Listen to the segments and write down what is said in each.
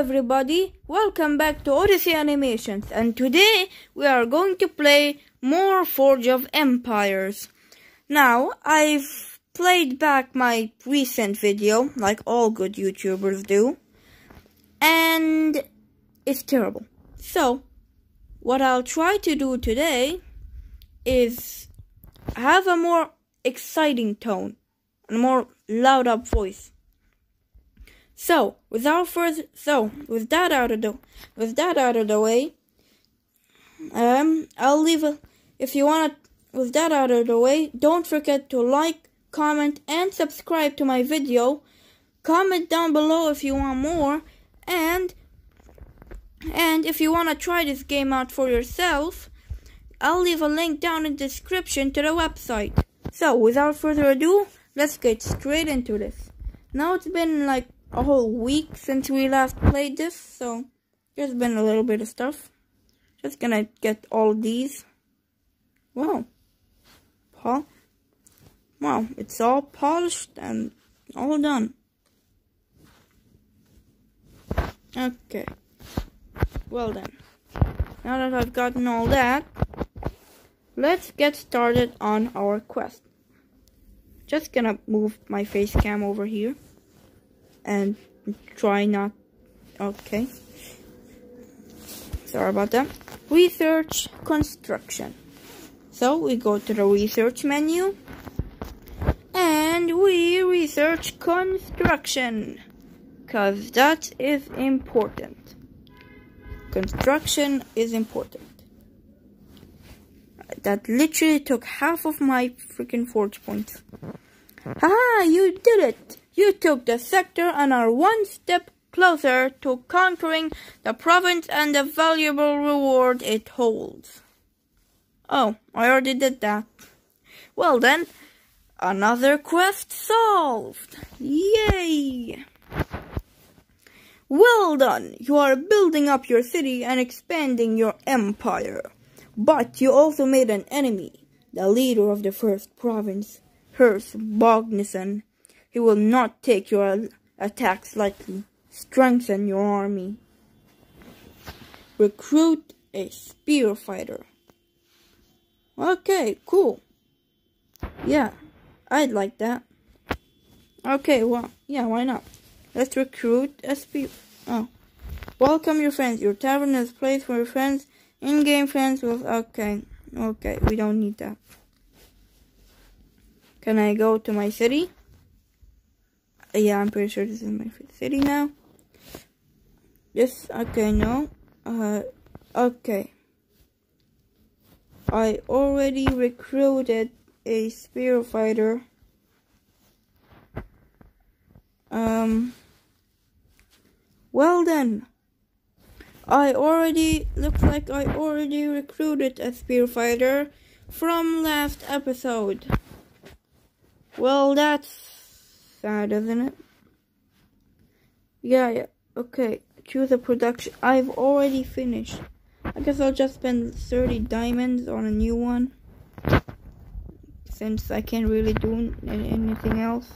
everybody, welcome back to Odyssey Animations and today we are going to play more Forge of Empires. Now, I've played back my recent video, like all good YouTubers do, and it's terrible. So, what I'll try to do today is have a more exciting tone, and a more loud up voice. So, without further, so with that out of the, with that out of the way, um, I'll leave a. If you wanna, with that out of the way, don't forget to like, comment, and subscribe to my video. Comment down below if you want more, and and if you wanna try this game out for yourself, I'll leave a link down in the description to the website. So, without further ado, let's get straight into this. Now it's been like a whole week since we last played this, so there's been a little bit of stuff. Just gonna get all these. Wow. Paul. Wow, it's all polished and all done. Okay. Well then. Now that I've gotten all that, let's get started on our quest. Just gonna move my face cam over here and try not okay. Sorry about that. Research construction. So we go to the research menu and we research construction because that is important. Construction is important. That literally took half of my freaking forge points. Ah you did it you took the sector and are one step closer to conquering the province and the valuable reward it holds. Oh, I already did that. Well then, another quest solved! Yay! Well done! You are building up your city and expanding your empire. But you also made an enemy, the leader of the first province, Herse Bognisson. He will not take your attacks lightly. Strengthen your army. Recruit a spear fighter. Okay, cool. Yeah, I'd like that. Okay, well, yeah, why not? Let's recruit a spear. Oh. Welcome your friends. Your tavern is a place for your friends, in-game friends with... Okay, okay, we don't need that. Can I go to my city? Yeah, I'm pretty sure this is my city now. Yes, okay, no. Uh, okay. I already recruited a spear fighter. Um, well then. I already, looks like I already recruited a spear fighter from last episode. Well, that's sad, isn't it? Yeah, yeah. Okay, choose a production. I've already finished. I guess I'll just spend 30 diamonds on a new one. Since I can't really do anything else.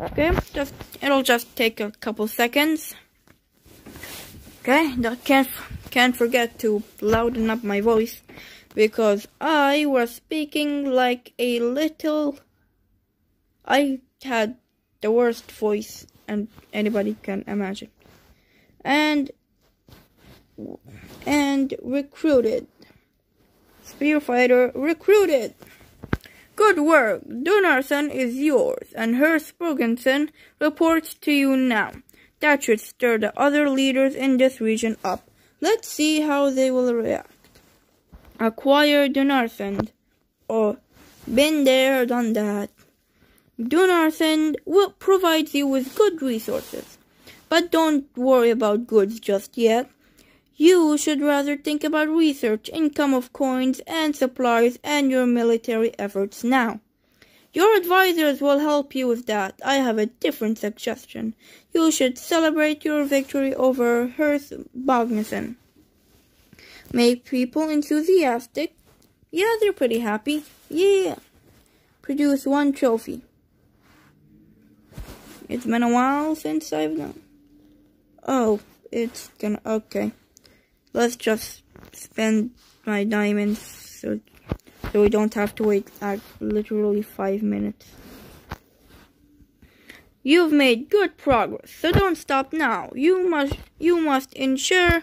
Okay, just it'll just take a couple seconds. Okay, can't can't forget to louden up my voice because I was speaking like a little I had the worst voice and anybody can imagine. And and recruited. Spearfighter recruited. Good work. Dunarsson is yours, and Herse Bognisson reports to you now. That should stir the other leaders in this region up. Let's see how they will react. Acquire Dunarsson. Oh, been there, done that. Dunarsson will provide you with good resources. But don't worry about goods just yet. You should rather think about research, income of coins and supplies, and your military efforts now. Your advisors will help you with that. I have a different suggestion. You should celebrate your victory over Herse Bognisson. Make people enthusiastic. Yeah, they're pretty happy. Yeah. Produce one trophy. It's been a while since I've done. Oh, it's gonna okay. Let's just spend my diamonds so so we don't have to wait like literally five minutes. You've made good progress, so don't stop now. You must you must ensure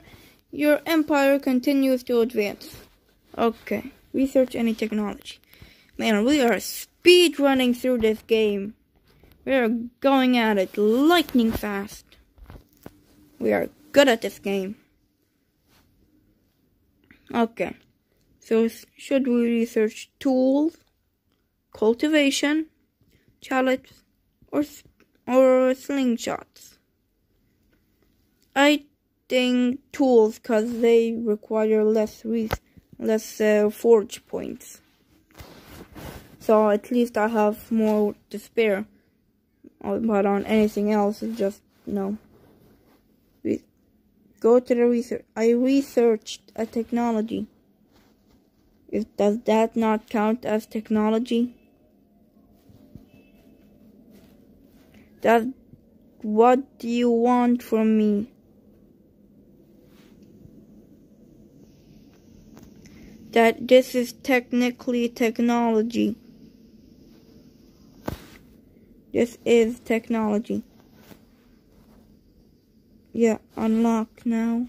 your empire continues to advance. Okay, research any technology. Man, we are speed running through this game. We are going at it lightning fast. We are good at this game. Okay, so should we research tools, cultivation, challets, or or slingshots? I think tools because they require less less uh, forge points. So at least I have more to spare. But on anything else, it's just no. We Go to the research. I researched a technology. Is, does that not count as technology? That what do you want from me? That this is technically technology. This is technology. Yeah, unlock now.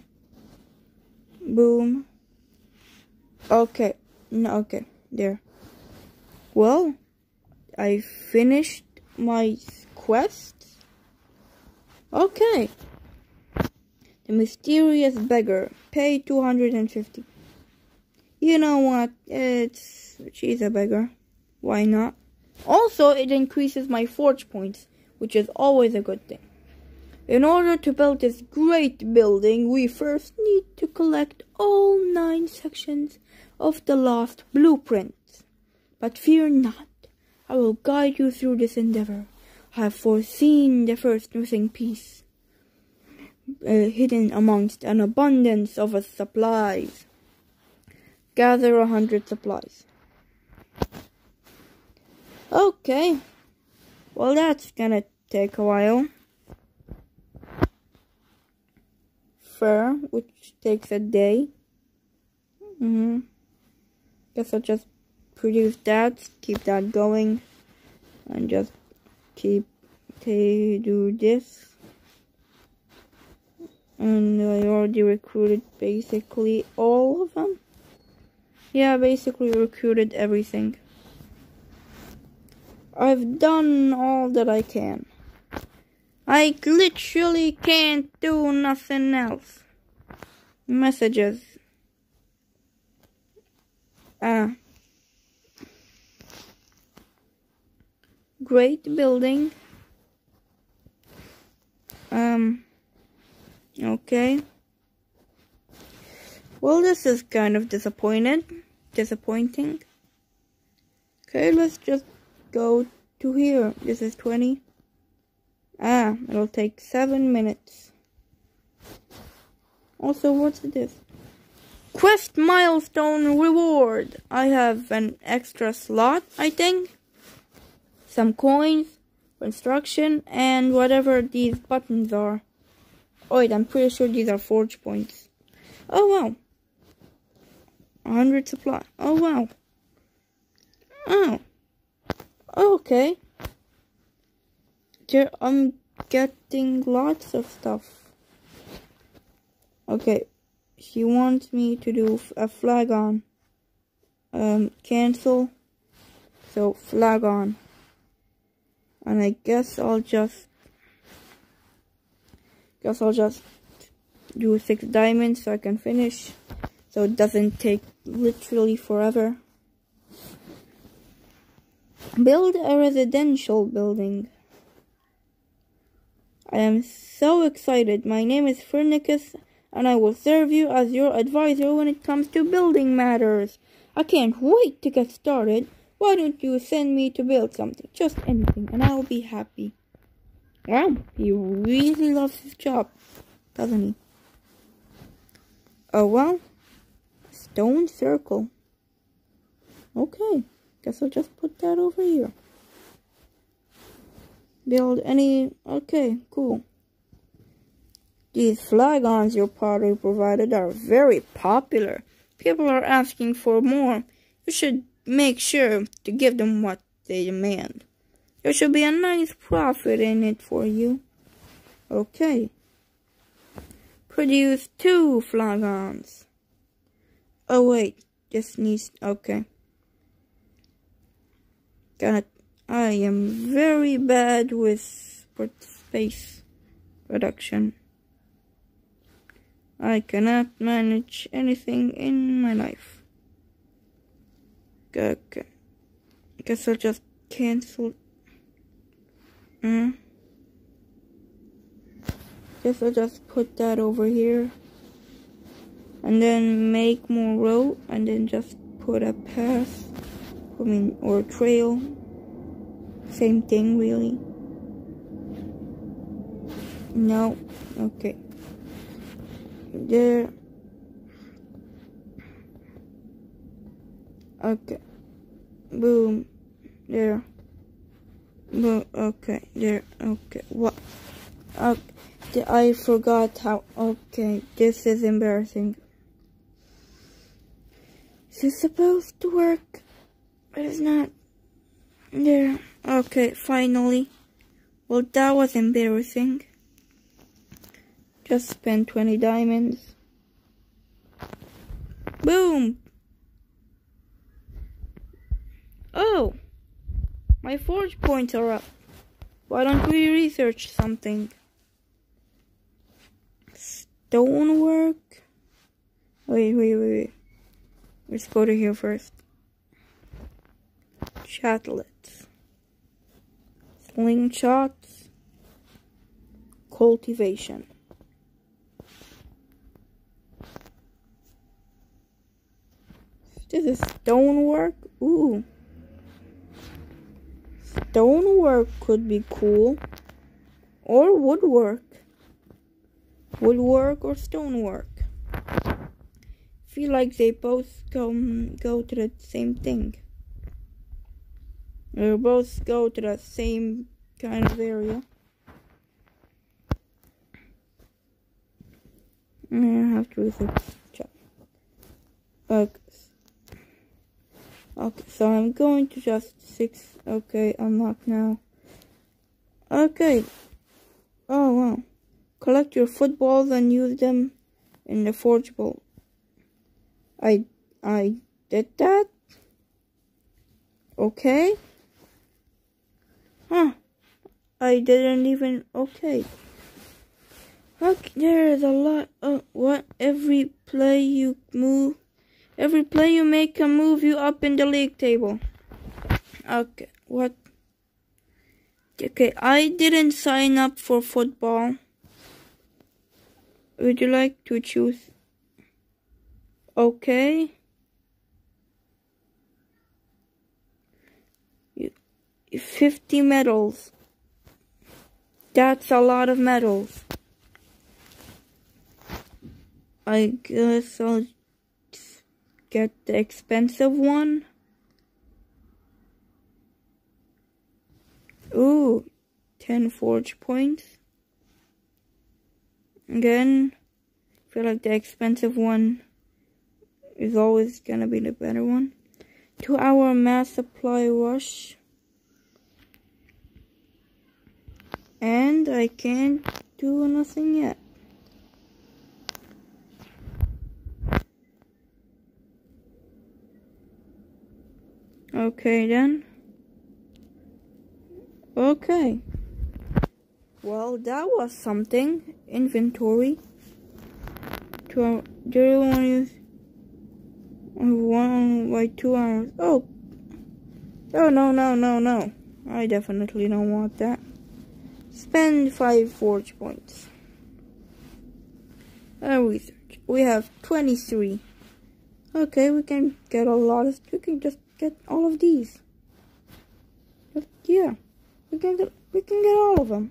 Boom. Okay. No, okay. There. Well, I finished my quest. Okay. The mysterious beggar. Pay 250. You know what? It's she's a beggar. Why not? Also, it increases my forge points, which is always a good thing. In order to build this great building, we first need to collect all nine sections of the lost blueprints. But fear not, I will guide you through this endeavor. I have foreseen the first missing piece, uh, hidden amongst an abundance of supplies. Gather a hundred supplies. Okay, well that's gonna take a while. fur, which takes a day. Mm hmm Guess I'll just produce that, keep that going, and just keep to do this. And I already recruited basically all of them. Yeah, basically recruited everything. I've done all that I can. I literally can't do nothing else. Messages. Ah. Great building. Um. Okay. Well, this is kind of disappointed. Disappointing. Okay, let's just go to here. This is 20. Ah, it'll take seven minutes. Also, what's this? Quest milestone reward. I have an extra slot, I think. Some coins, construction, and whatever these buttons are. Oh, wait, I'm pretty sure these are forge points. Oh, wow. 100 supply. Oh, wow. Oh. Okay. I'm getting lots of stuff. Okay, she wants me to do a flag on. Um, cancel. So, flag on. And I guess I'll just... Guess I'll just do six diamonds so I can finish. So it doesn't take literally forever. Build a residential building. I am so excited. My name is Furnicus, and I will serve you as your advisor when it comes to building matters. I can't wait to get started. Why don't you send me to build something? Just anything, and I'll be happy. Wow, he really loves his job, doesn't he? Oh well, stone circle. Okay, guess I'll just put that over here build any okay cool These flagons your pottery provided are very popular. People are asking for more. You should make sure to give them what they demand. There should be a nice profit in it for you. Okay. Produce two flagons. Oh wait, this needs, okay. God, I am very bad with space production. I cannot manage anything in my life. Okay. Guess I'll just cancel. Mm. Guess I'll just put that over here. And then make more road and then just put a path. I mean, or trail. Same thing, really. No. Okay. There. Okay. Boom. There. Boom. Okay. There. Okay. What? Okay. I forgot how. Okay. This is embarrassing. Is this supposed to work but it's not there okay finally well that was embarrassing just spent 20 diamonds. Boom! Oh! My forge points are up. Why don't we research something? Stonework? Wait, wait, wait, wait. Let's go to here first. Chatlets. Slingshots. Cultivation. This is stonework. Ooh. Stonework could be cool. Or woodwork. Woodwork or stonework. Feel like they both come go to the same thing. They both go to the same kind of area. I have to research. Okay. Okay, so I'm going to just six. Okay, unlock now. Okay. Oh, wow. Collect your footballs and use them in the forge bowl. I, I did that? Okay. Huh. I didn't even, okay. Okay, there's a lot of, what, every play you move Every play you make can move you up in the league table. Okay, what? Okay, I didn't sign up for football. Would you like to choose? Okay. 50 medals. That's a lot of medals. I guess I'll get the expensive one. Ooh, 10 forge points. Again, I feel like the expensive one is always gonna be the better one. Two hour mass supply rush. And I can't do nothing yet. Okay then. Okay. Well, that was something. Inventory. Two. Do you want to one by two hours? Oh. Oh no no no no! I definitely don't want that. Spend five forge points. Uh, research. We have twenty-three. Okay, we can get a lot of. We can just get all of these. But yeah, we can get we can get all of them.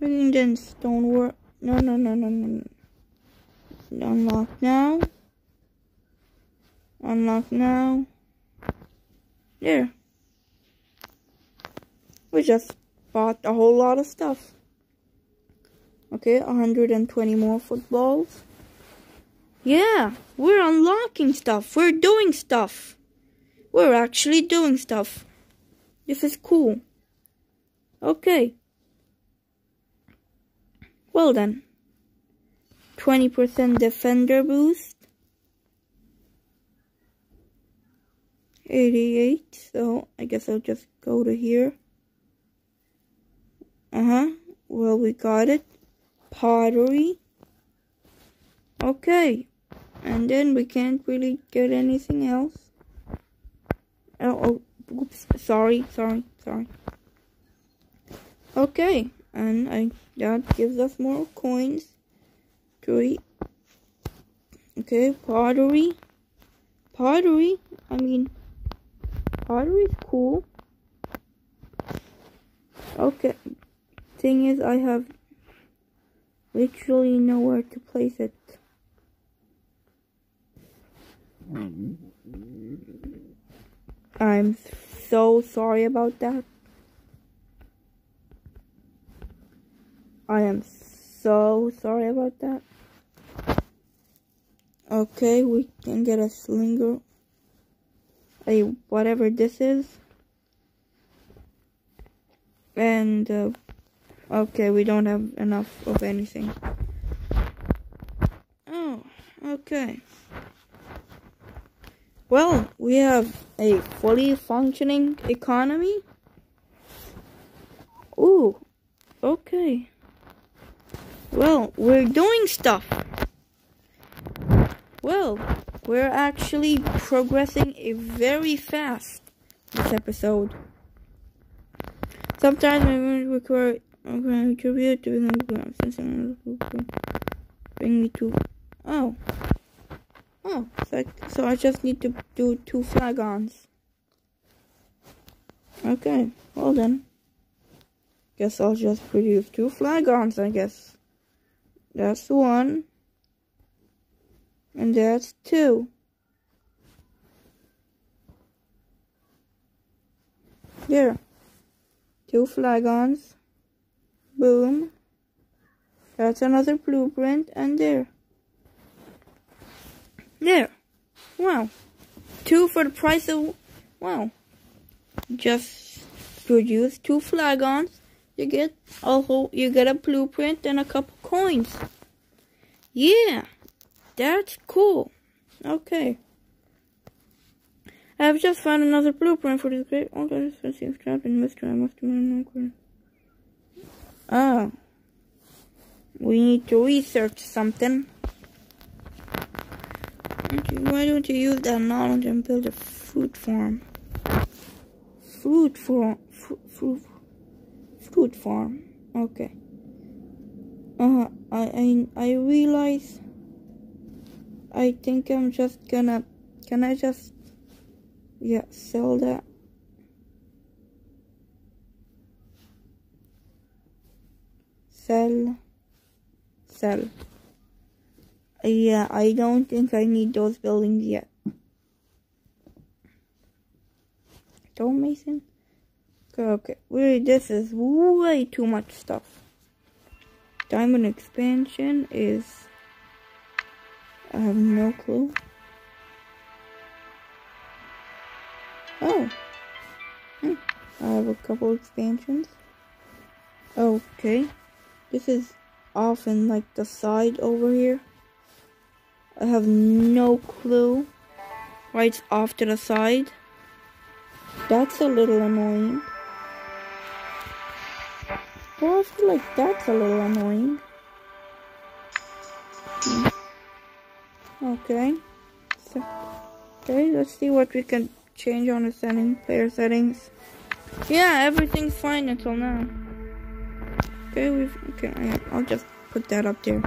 And then stonework. No, no, no, no, no, no. Unlock now. Unlock now. There. We just bought a whole lot of stuff. Okay, 120 more footballs. Yeah, we're unlocking stuff. We're doing stuff. We're actually doing stuff. This is cool. Okay. Well then. 20% defender boost. 88, so I guess I'll just go to here. Uh-huh. Well, we got it. Pottery. Okay. And then we can't really get anything else. Oh, oh oops. Sorry, sorry, sorry. Okay. And I that gives us more coins. Three. Okay, pottery. Pottery. I mean, pottery is cool. Okay. Thing is, I have literally nowhere to place it. I'm so sorry about that. I am so sorry about that. Okay, we can get a slinger. A whatever this is. And uh, okay, we don't have enough of anything. Oh, okay. Well, we have a fully functioning economy. Ooh, okay. Well, we're doing stuff. Well, we're actually progressing very fast this episode. Sometimes we require contribute to bring me to oh oh so I, so I just need to do two flagons. Okay, well then. Guess I'll just produce two flagons, I guess. That's one. And that's two. There. Two flagons. Boom. That's another blueprint. And there. There. Wow. Two for the price of... Wow. Just produce two flagons. You get a whole, you get a blueprint and a couple coins. Yeah. That's cool. Okay. I have just found another blueprint for this great old expensive trap in mystery. I must have Oh. We need to research something. Why don't you use that knowledge and build a fruit farm? Fruit farm. Fruit, fruit, farm. Okay. Uh, I, I, I realize I think I'm just gonna, can I just, yeah, sell that? Sell, sell. Yeah, I don't think I need those buildings yet. Stone mason? Okay, wait, this is way too much stuff. Diamond expansion is I have no clue. Oh. Hmm. I have a couple expansions. Okay. This is off in like the side over here. I have no clue why it's off to the side. That's a little annoying. Well, I feel like that's a little annoying. Okay. So, okay, let's see what we can change on the setting, player settings. Yeah, everything's fine until now. Okay, we've, okay, I'll just put that up there.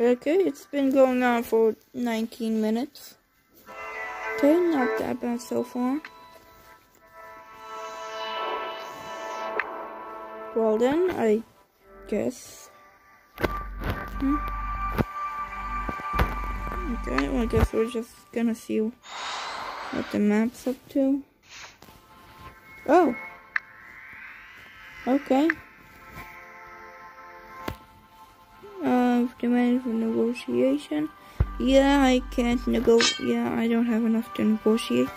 Okay, it's been going on for 19 minutes. Okay, not that bad so far. Well then, I guess. Hmm. Okay, well I guess we're just gonna see what the map's up to. Oh. Okay. Uh, demand for negotiation. Yeah, I can't nego. Yeah, I don't have enough to negotiate.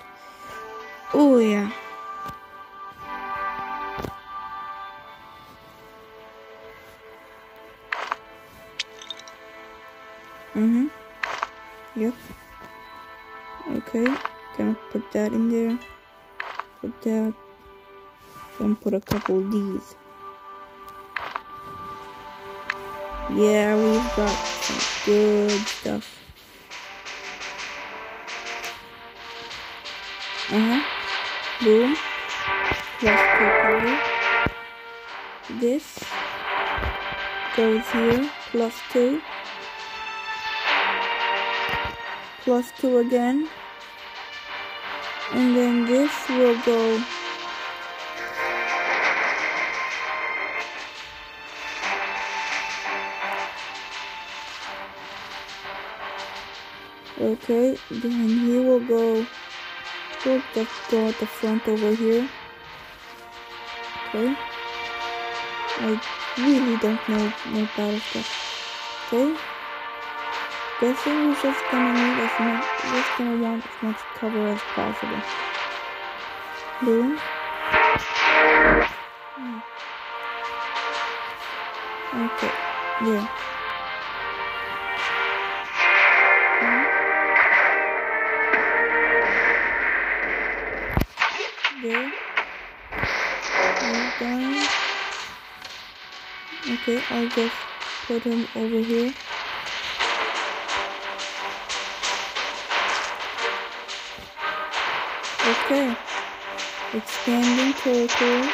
Oh yeah. That. Then put a couple of these. Yeah, we've got some good stuff. Uh-huh. Boom. Plus two. This goes here. Plus two. Plus two again. And then this will go Okay, then he will go the door at the front over here. Okay. I really don't know no battle stuff. Okay. Guessing we're just gonna need as much just gonna want as much cover as possible. Boom. Hmm. Okay, yeah. there. Okay, I'll just put him over here. Okay. Expanding territory.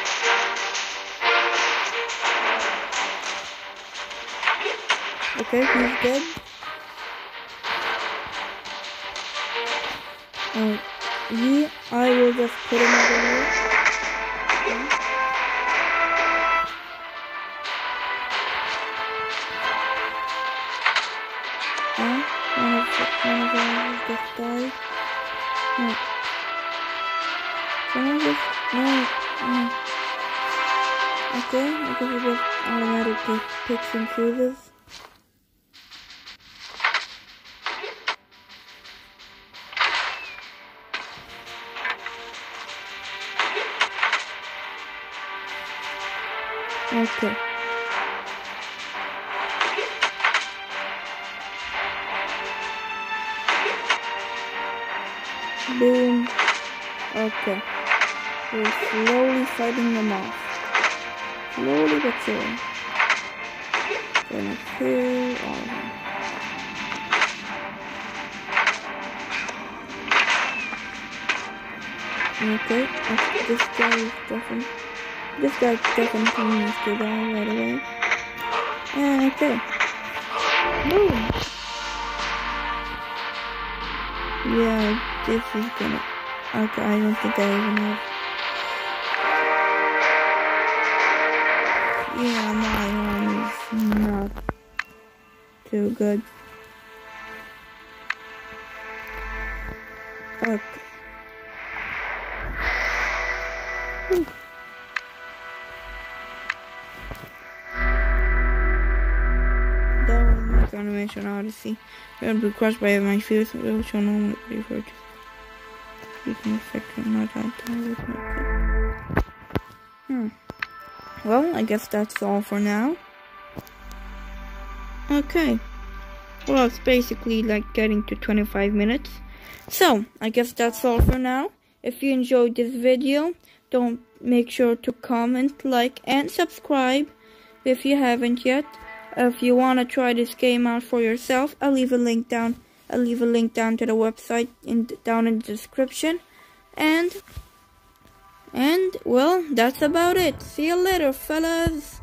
Okay, he's dead. Um, Alright. Yeah, I will just put him over here. Okay. Ah, one of one of them just died. No. I just, no, no. Okay, I guess it just automatically picks and chooses. Okay. Boom. Okay. We're slowly fighting them off. Slowly but surely. Gonna kill all of them. Okay, uh, this guy is definitely this guy definitely needs to die right away. And okay. Boom. Yeah, this is gonna. Okay, I don't think I even have. Yeah, my arm is not too good. Okay. Whew. Animation Odyssey. It would be crushed by my fears, which will normally be referred to. Can affect or not outside Hmm. Well, I guess that's all for now. Okay. Well, it's basically like getting to 25 minutes. So, I guess that's all for now. If you enjoyed this video, don't make sure to comment, like, and subscribe if you haven't yet. If you want to try this game out for yourself, I'll leave a link down. I'll leave a link down to the website in down in the description. And and well, that's about it. See you later, fellas.